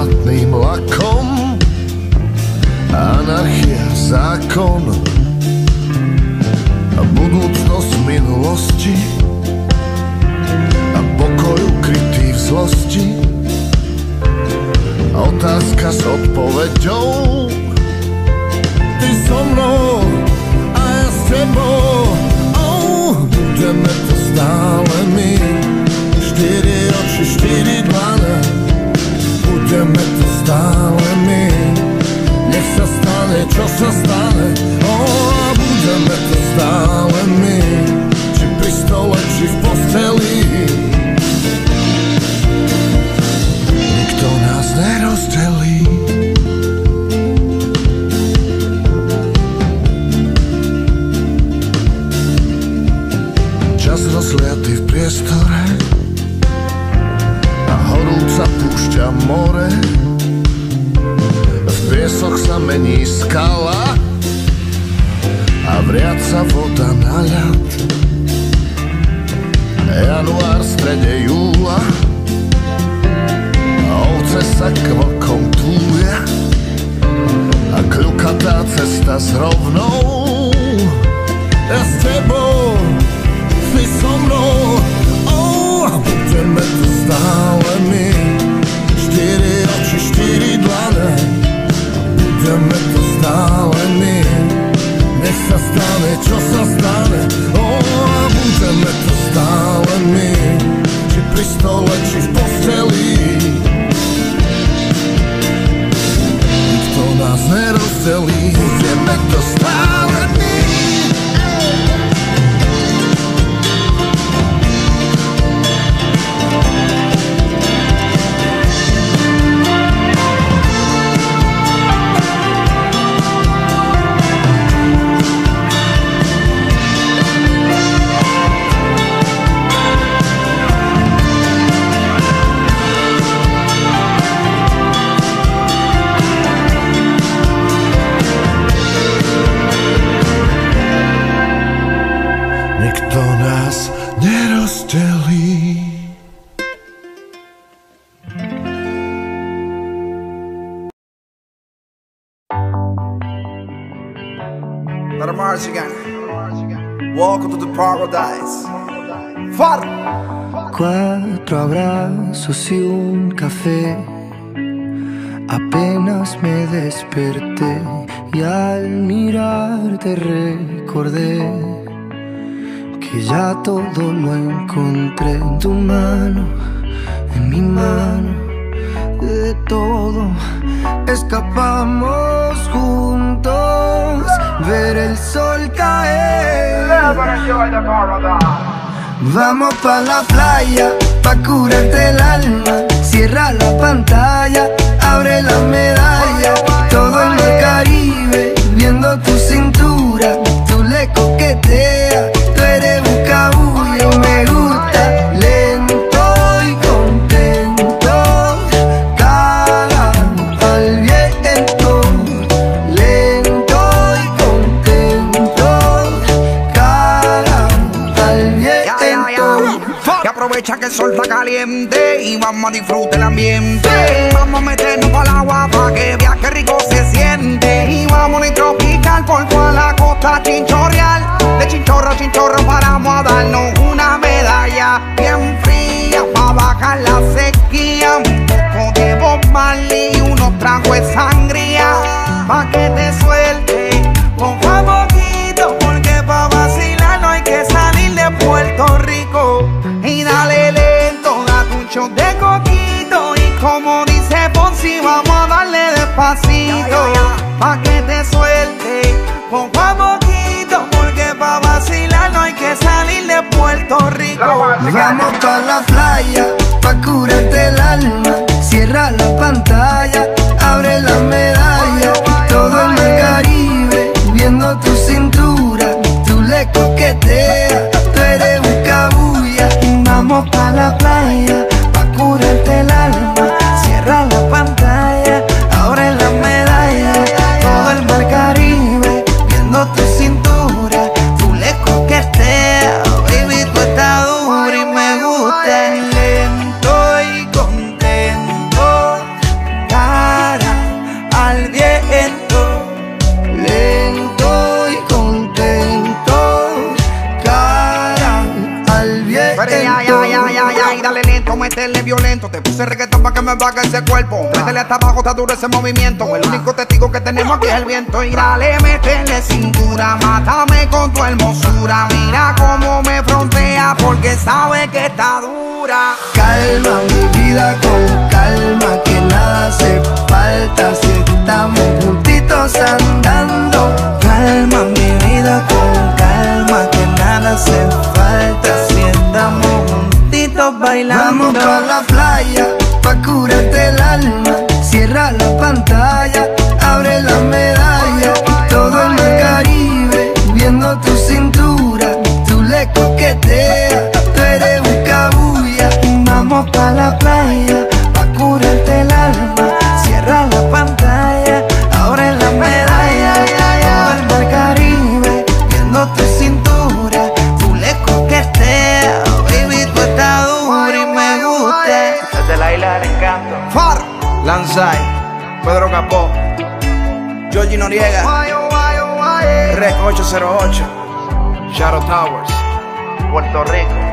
Matným lakom. Anarchia, zákon A budúcnosť minulosti A pokoj ukrytý v zlosti. Otázka s odpoveďou. Ty so mnou a ja s tebou. Oh, Budeme to stále my. Štyri oči, štyri dlane Čas rozliatý v priestore. A horúca púšťa more. V piesoch sa mení skala. A vriaca voda na ľad. Január strede júla. A Ovce sa k vlkom túlia A kľukatá cesta s rovnou. Ja s tebou ty so mnou. Oh, budeme tu stále my. Štyri oči, štyri dlane. Budeme tu stále my. Nech sa stane, čo sa stane. Oh, budeme tu stále my. Či pri stole, či v posteli. Nikto nás nerozdelí Nikto nás nerozdelí. Welcome to the paradise. Far. Cuatro abrazos y un café. Apenas me desperté y al mirarte recordé que ya todo lo encontré en tu mano, en mi mano, de todo escapamos juntos, ver el sol caer. Vamos pa la playa, pa curarte el alma. Cierra la pantalla, el sol está caliente y vamos a disfrutar el ambiente. Vamos a meternos al agua para que qué rico se siente. Y vamos a tropical por toda la costa chinchorreal. De chinchorro a chinchorro paramos a darnos una Vamos pa' la playa, pa' curarte el alma. Cierra la pantalla, meterle violento. Te puse reggaetón para que me baje ese cuerpo. Métele hasta abajo, está duro ese movimiento. El único testigo que tenemos aquí es el viento. Y dale, métele cintura, mátame con tu hermosura. Mira cómo me frontea porque sabe que está dura. Calma mi vida con calma, que nada hace falta Georgie Noriega, Rec 808, Shadow Towers, Puerto Rico.